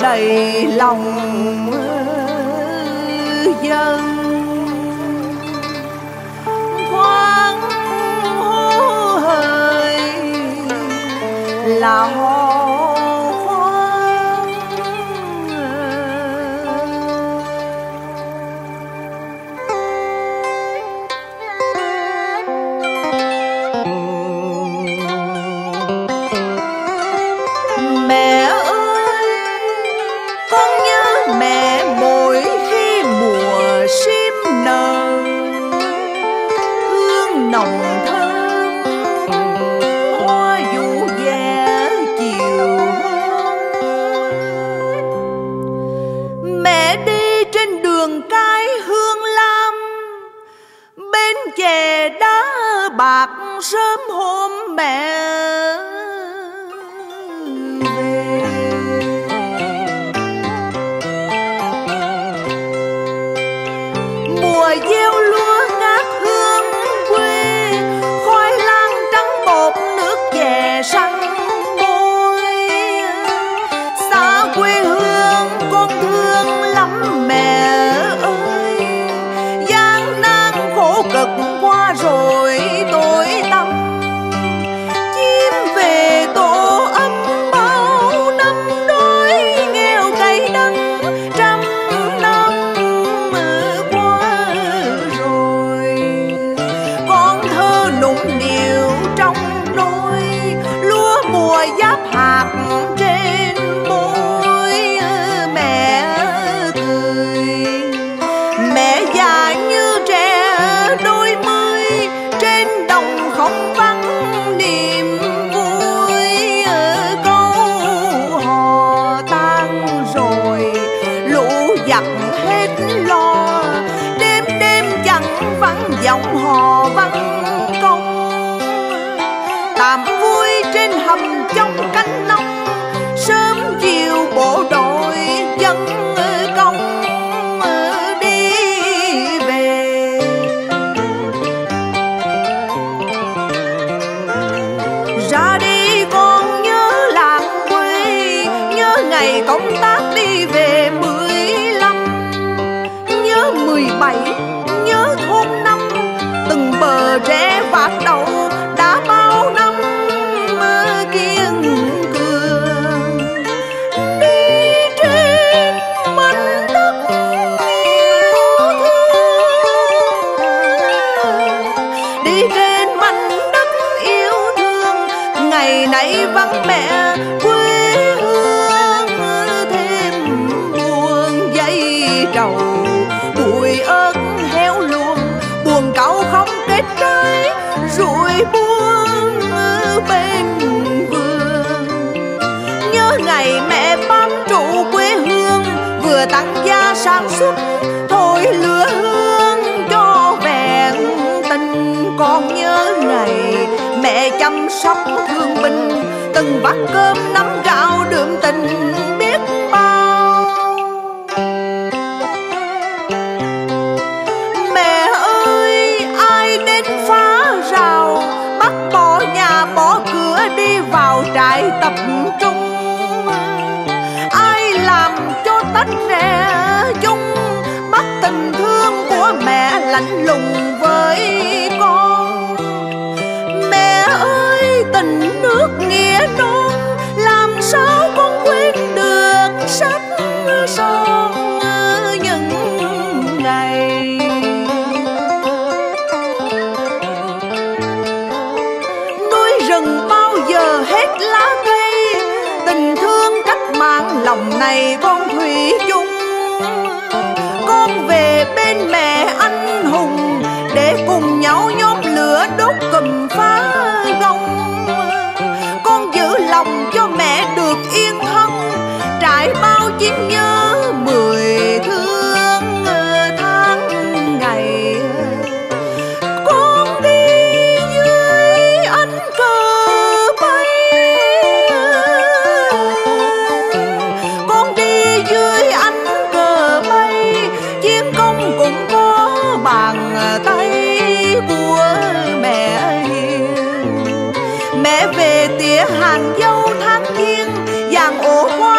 đầy lòng dân. Nở hương nồng thơm, hoa vũ ve chiều mẹ đi trên đường cái hương lam, bên chè đá bạc sớm hôm mẹ về thơ trong nôi lúa mùa giáp hạt trên môi mẹ cười mẹ già như trẻ, đôi mươi trên đồng không vắng niềm vui. Câu hò tan rồi, lũ giặc hết lo. Đêm đêm chẳng vắng, giọng hò vắng ngày công tác đi về mười lăm, nhớ mười bảy, nhớ thôn năm, từng bờ rẽ vạt đầu đã bao năm kiên cường. Đi trên mảnh đất yêu thương, đi trên mảnh đất yêu thương, ngày nay vắng mẹ rồi buông bên vườn. Nhớ ngày mẹ bám trụ quê hương, vừa tăng gia sản xuất, thôi lửa hương cho vẹn tình. Còn nhớ ngày mẹ chăm sóc thương binh, từng bát cơm nắm gạo đượm tình. Của mẹ lạnh lùng với con. Mẹ ơi, tình nước nghĩa non, làm sao con quên được sắc son những ngày? Núi rừng bao giờ hết lá cây, tình thương cách mạng lòng này con thủy chung con về bên mẹ anh hùng để cùng nhau nhóm lửa đốt cùm về tía hàng dâu tháng kiêng vàng ổ hoa